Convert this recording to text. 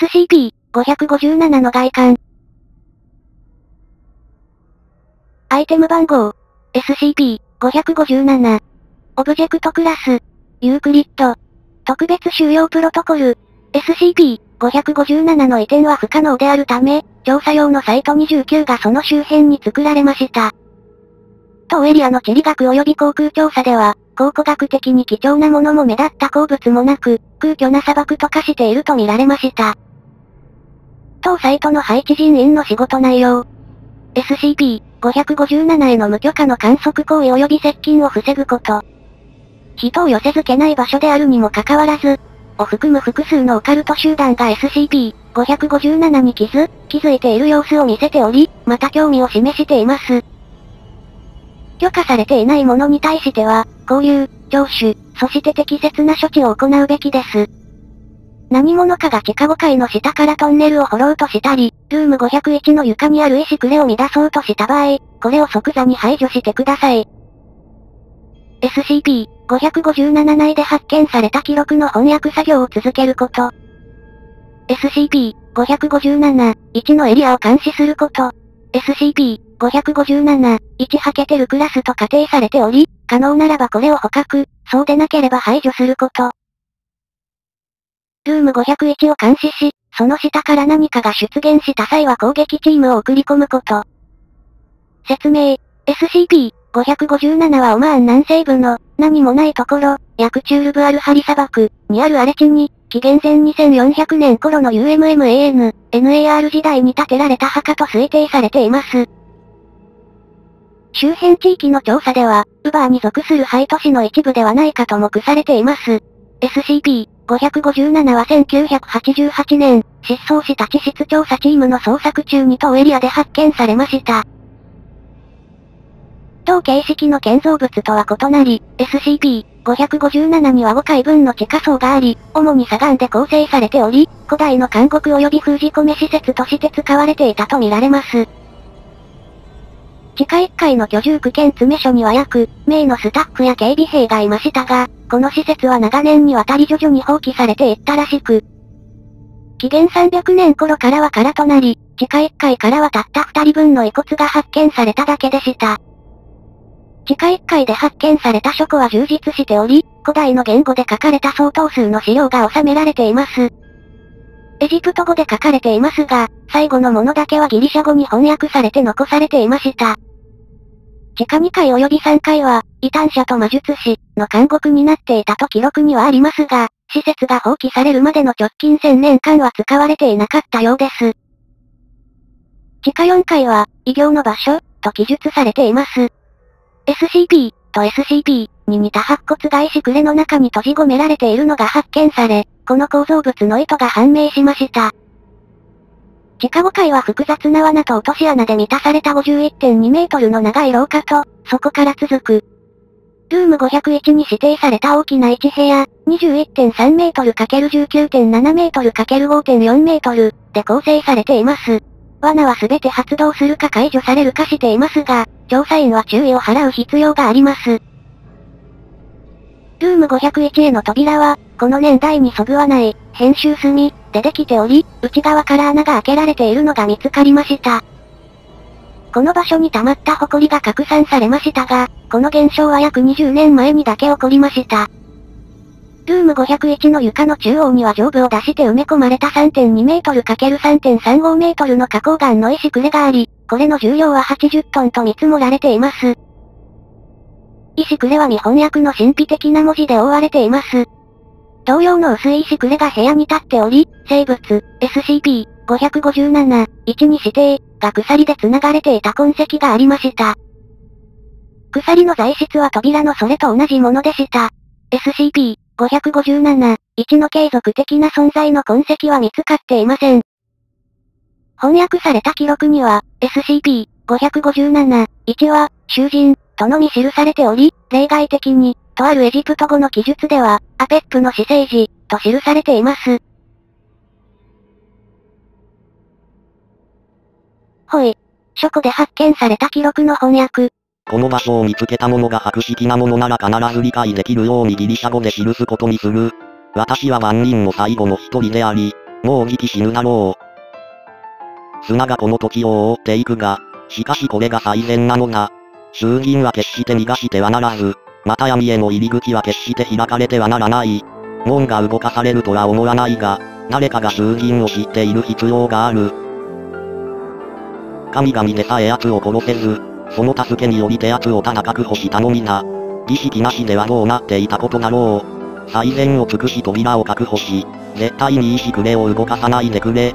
SCP-557 の外観。アイテム番号。SCP-557。オブジェクトクラス。ユークリッド。特別収容プロトコル。SCP-557 の移転は不可能であるため、調査用のサイト29がその周辺に作られました。当エリアの地理学及び航空調査では、考古学的に貴重なものも目立った鉱物もなく、空虚な砂漠と化していると見られました。当サイトの配置人員の仕事内容。SCP-557 への無許可の観測行為及び接近を防ぐこと。人を寄せ付けない場所であるにもかかわらず、を含む複数のオカルト集団が SCP-557 に気づ、気づいている様子を見せており、また興味を示しています。許可されていないものに対しては、交流、聴取、そして適切な処置を行うべきです。何者かが地下5階の下からトンネルを掘ろうとしたり、ルーム501の床にある石くれを乱そうとした場合、これを即座に排除してください。SCP-557 内で発見された記録の翻訳作業を続けること。SCP-557-1 のエリアを監視すること。SCP-557-1 ハケテルクラスと仮定されており、可能ならばこれを捕獲、そうでなければ排除すること。ルーム501を監視し、その下から何かが出現した際は攻撃チームを送り込むこと。説明。SCP-557 はオマーン南西部の、何もないところ、ヤクチュールブアルハリ砂漠、にある荒れ地に、紀元前2400年頃の UMMAN、NAR 時代に建てられた墓と推定されています。周辺地域の調査では、ウバーに属するハイ都市の一部ではないかと目されています。SCP 557は1988年、失踪した地質調査チームの捜索中に当エリアで発見されました。同形式の建造物とは異なり、SCP-557 には5階分の地下層があり、主に砂岩で構成されており、古代の監獄及び封じ込め施設として使われていたとみられます。地下1階の居住区兼詰所には約、名のスタッフや警備兵がいましたが、この施設は長年にわたり徐々に放棄されていったらしく、紀元300年頃からは空となり、地下1階からはたった2人分の遺骨が発見されただけでした。地下1階で発見された書庫は充実しており、古代の言語で書かれた相当数の資料が収められています。エジプト語で書かれていますが、最後のものだけはギリシャ語に翻訳されて残されていました。地下2階及び3階は、異端者と魔術師の監獄になっていたと記録にはありますが、施設が放棄されるまでの直近1000年間は使われていなかったようです。地下4階は、異形の場所、と記述されています。SCP と SCP に似た白骨が石くれの中に閉じ込められているのが発見され、この構造物の意図が判明しました。地下5階は複雑な罠と落とし穴で満たされた51.2メートルの長い廊下と、そこから続く。ルーム501に指定された大きな1部屋、21.3メートル ×19.7 メートル ×5.4 メートルで構成されています。罠はすべて発動するか解除されるかしていますが、調査員は注意を払う必要があります。ルーム501への扉は、この年代にそぐわない、編集済みでできており、内側から穴が開けられているのが見つかりました。この場所に溜まった埃が拡散されましたが、この現象は約20年前にだけ起こりました。ルーム501の床の中央には上部を出して埋め込まれた3.2メートル ×3.35 メートルの花崗岩の石くれがあり、これの重量は80トンと見積もられています。石くれは未翻訳の神秘的な文字で覆われています。同様の薄い石くれが部屋に立っており、生物、SCP-557、1に指定、が鎖で繋がれていた痕跡がありました。鎖の材質は扉のそれと同じものでした。SCP-557、1の継続的な存在の痕跡は見つかっていません。翻訳された記録には、SCP-557、1は、囚人、とのみ記されており、例外的に、とあるエジプト語の記述では、アペップの死生児、と記されています。ほい。書庫で発見された記録の翻訳。この場所を見つけた者が博識なものなら必ず理解できるようにギリシャ語で記すことにする。私は万人の最後の一人であり、もうじき死ぬだろう。砂がこの時を覆っていくが、しかしこれが最善なのだ。衆銀は決して逃がしてはならず、また闇への入り口は決して開かれてはならない。門が動かされるとは思わないが、誰かが衆銀を知っている必要がある。神々でさえ奴を殺せず、その助けによりて奴をただ確保したのみな。儀式なしではどうなっていたことだろう。最善を尽くし扉を確保し、絶対に意志くれを動かさないでくれ。